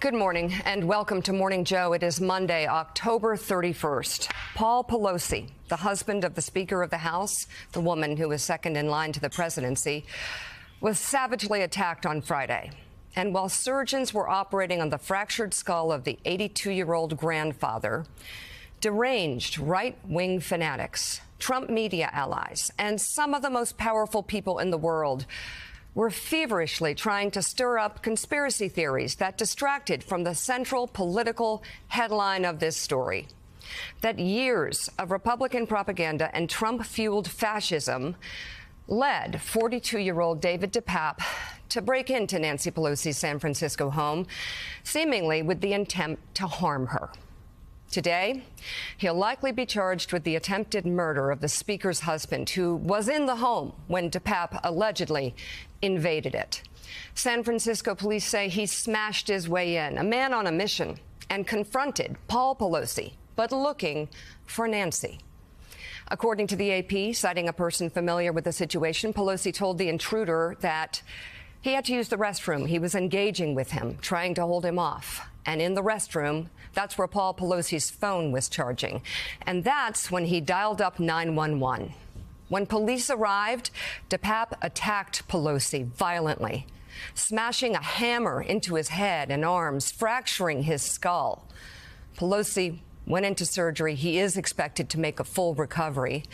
Good morning and welcome to Morning Joe. It is Monday, October 31st. Paul Pelosi, the husband of the Speaker of the House, the woman who was second in line to the presidency, was savagely attacked on Friday. And while surgeons were operating on the fractured skull of the 82 year old grandfather, deranged right wing fanatics, Trump media allies, and some of the most powerful people in the world were feverishly trying to stir up conspiracy theories that distracted from the central political headline of this story. That years of Republican propaganda and Trump fueled fascism led 42 year old David DePape to break into Nancy Pelosi's San Francisco home, seemingly with the intent to harm her. Today, he'll likely be charged with the attempted murder of the Speaker's husband, who was in the home when DePape allegedly invaded it. San Francisco police say he smashed his way in, a man on a mission, and confronted Paul Pelosi, but looking for Nancy. According to the AP, citing a person familiar with the situation, Pelosi told the intruder that he had to use the restroom. He was engaging with him, trying to hold him off. And in the restroom, that's where Paul Pelosi's phone was charging. And that's when he dialed up 911. When police arrived, DePape attacked Pelosi violently, smashing a hammer into his head and arms, fracturing his skull. Pelosi went into surgery. He is expected to make a full recovery.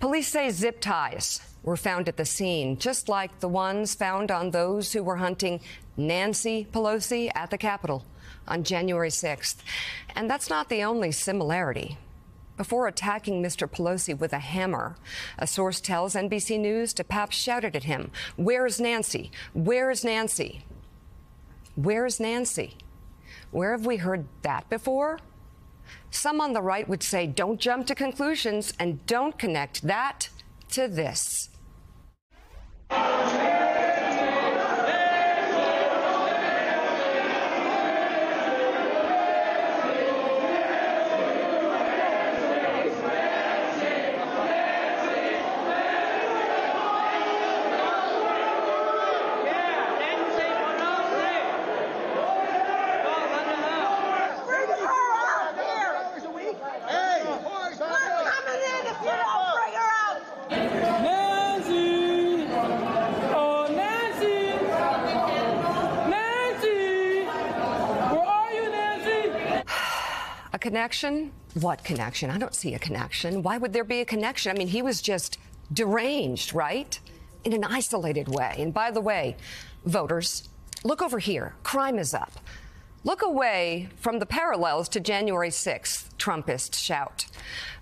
Police say zip ties were found at the scene, just like the ones found on those who were hunting Nancy Pelosi at the Capitol on January 6th. And that's not the only similarity. Before attacking Mr. Pelosi with a hammer, a source tells NBC News DePape shouted at him, Where's Nancy? Where's Nancy? Where's Nancy? Where have we heard that before? Some on the right would say, don't jump to conclusions and don't connect that to this. Connection? What connection? I don't see a connection. Why would there be a connection? I mean, he was just deranged, right? In an isolated way. And by the way, voters, look over here. Crime is up. Look away from the parallels to January 6th, Trumpists shout.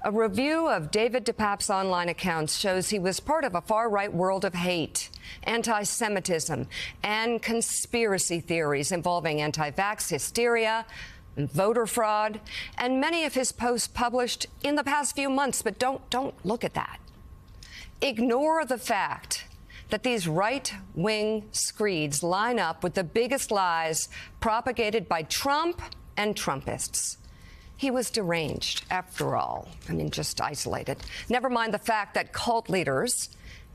A review of David DePape's online accounts shows he was part of a far right world of hate, anti Semitism, and conspiracy theories involving anti vax hysteria, voter fraud, and many of his posts published in the past few months. But don't, don't look at that. Ignore the fact that these right wing screeds line up with the biggest lies propagated by Trump and Trumpists. He was deranged, after all. I mean, just isolated. Never mind the fact that cult leaders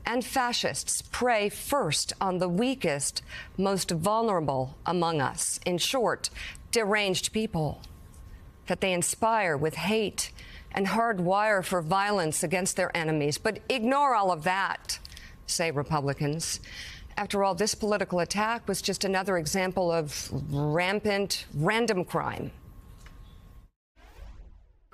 and fascists prey first on the weakest, most vulnerable among us. In short, deranged people, that they inspire with hate and hardwire for violence against their enemies. But ignore all of that, say Republicans. After all, this political attack was just another example of rampant random crime.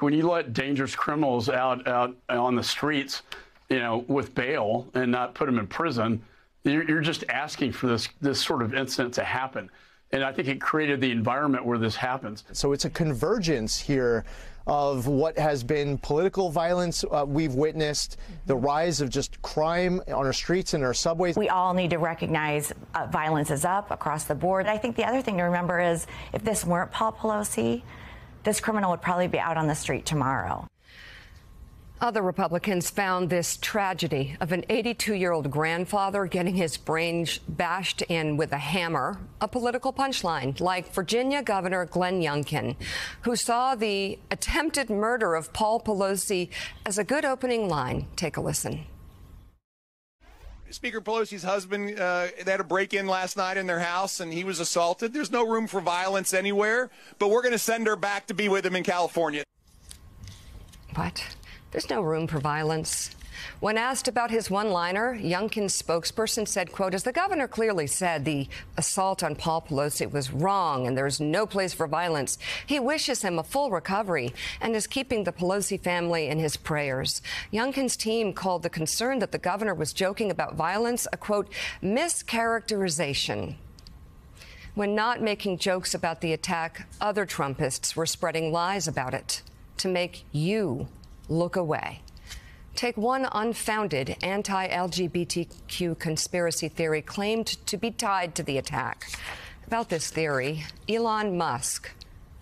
When you let dangerous criminals out, out on the streets, you know, with bail and not put them in prison, you're, you're just asking for this, this sort of incident to happen. And I think it created the environment where this happens. So it's a convergence here of what has been political violence uh, we've witnessed, the rise of just crime on our streets and our subways. We all need to recognize uh, violence is up across the board. I think the other thing to remember is if this weren't Paul Pelosi, this criminal would probably be out on the street tomorrow. Other Republicans found this tragedy of an 82 year old grandfather getting his brains bashed in with a hammer a political punchline, like Virginia Governor Glenn Youngkin, who saw the attempted murder of Paul Pelosi as a good opening line. Take a listen. Speaker Pelosi's husband, uh, they had a break in last night in their house and he was assaulted. There's no room for violence anywhere, but we're going to send her back to be with him in California. What? There's no room for violence. When asked about his one-liner, Youngkin's spokesperson said, quote, as the governor clearly said, the assault on Paul Pelosi was wrong and there's no place for violence. He wishes him a full recovery and is keeping the Pelosi family in his prayers. Youngkin's team called the concern that the governor was joking about violence a, quote, mischaracterization. When not making jokes about the attack, other Trumpists were spreading lies about it to make you look away. Take one unfounded anti LGBTQ conspiracy theory claimed to be tied to the attack. About this theory, Elon Musk,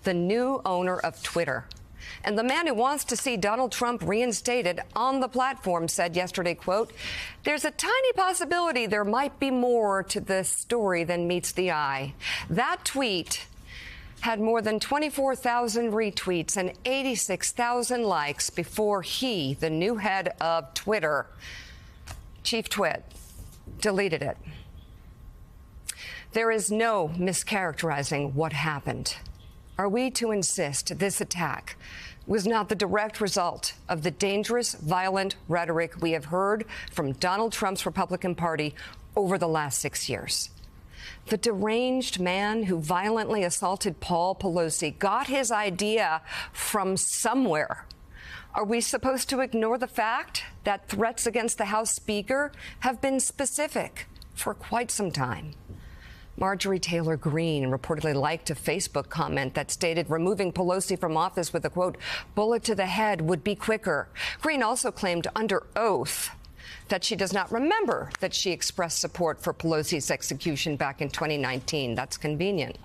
the new owner of Twitter, and the man who wants to see Donald Trump reinstated on the platform said yesterday, quote, there's a tiny possibility there might be more to this story than meets the eye. That tweet had more than 24,000 retweets and 86,000 likes before he, the new head of Twitter, Chief Twit, deleted it. There is no mischaracterizing what happened. Are we to insist this attack was not the direct result of the dangerous, violent rhetoric we have heard from Donald Trump's Republican Party over the last six years? The deranged man who violently assaulted Paul Pelosi got his idea from somewhere. Are we supposed to ignore the fact that threats against the House Speaker have been specific for quite some time? Marjorie Taylor Greene reportedly liked a Facebook comment that stated removing Pelosi from office with a quote, bullet to the head would be quicker. Greene also claimed under oath that she does not remember that she expressed support for Pelosi's execution back in 2019. That's convenient.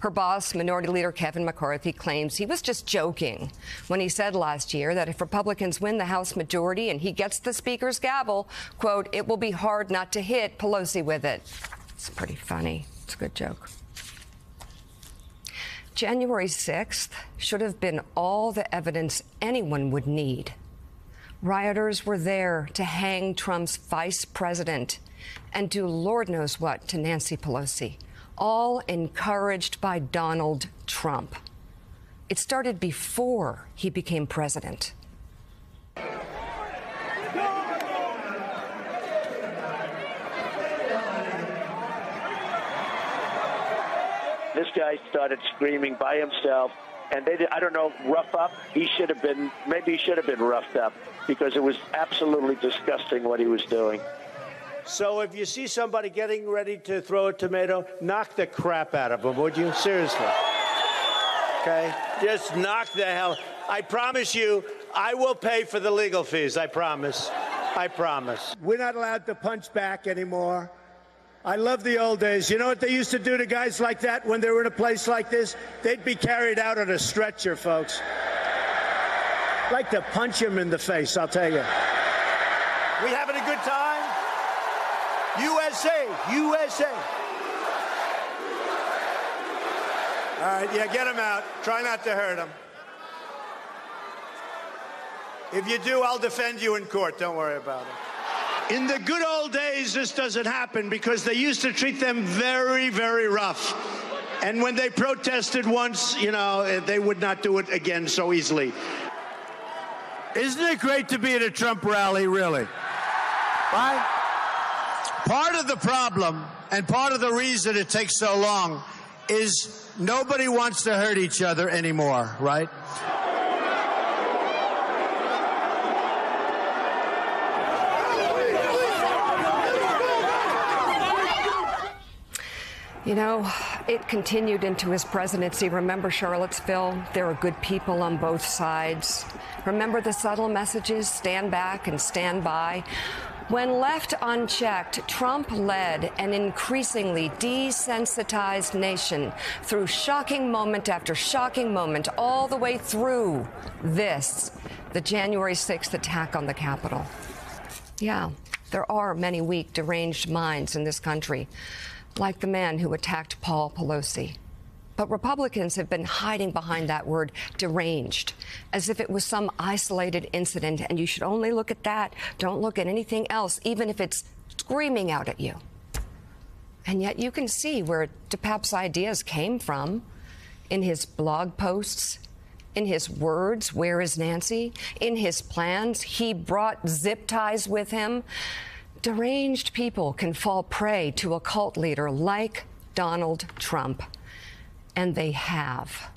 Her boss, Minority Leader Kevin McCarthy, claims he was just joking when he said last year that if Republicans win the House majority and he gets the Speaker's gavel, quote, it will be hard not to hit Pelosi with it. It's pretty funny. It's a good joke. January 6th should have been all the evidence anyone would need. Rioters were there to hang Trump's vice president and do Lord knows what to Nancy Pelosi, all encouraged by Donald Trump. It started before he became president. This guy started screaming by himself, and they did, I don't know, rough up. He should have been, maybe he should have been roughed up because it was absolutely disgusting what he was doing. So if you see somebody getting ready to throw a tomato, knock the crap out of them, would you? Seriously. Okay? Just knock the hell. I promise you, I will pay for the legal fees. I promise. I promise. We're not allowed to punch back anymore. I love the old days. You know what they used to do to guys like that when they were in a place like this? They'd be carried out on a stretcher, folks. Like to punch him in the face, I'll tell you. We having a good time? USA, USA. All right, yeah, get him out. Try not to hurt him. If you do, I'll defend you in court. Don't worry about it. In the good old days, this doesn't happen because they used to treat them very, very rough. And when they protested once, you know, eh, they would not do it again so easily. Isn't it great to be at a Trump rally, really? Right? Part of the problem and part of the reason it takes so long is nobody wants to hurt each other anymore, right? You know, it continued into his presidency. Remember Charlottesville? There are good people on both sides. Remember the subtle messages stand back and stand by? When left unchecked, Trump led an increasingly desensitized nation through shocking moment after shocking moment, all the way through this, the January 6th attack on the Capitol. Yeah, there are many weak, deranged minds in this country like the man who attacked Paul Pelosi. But Republicans have been hiding behind that word deranged, as if it was some isolated incident, and you should only look at that. Don't look at anything else, even if it's screaming out at you. And yet you can see where DePape's ideas came from in his blog posts, in his words, Where is Nancy? In his plans, he brought zip ties with him. Deranged people can fall prey to a cult leader like Donald Trump, and they have.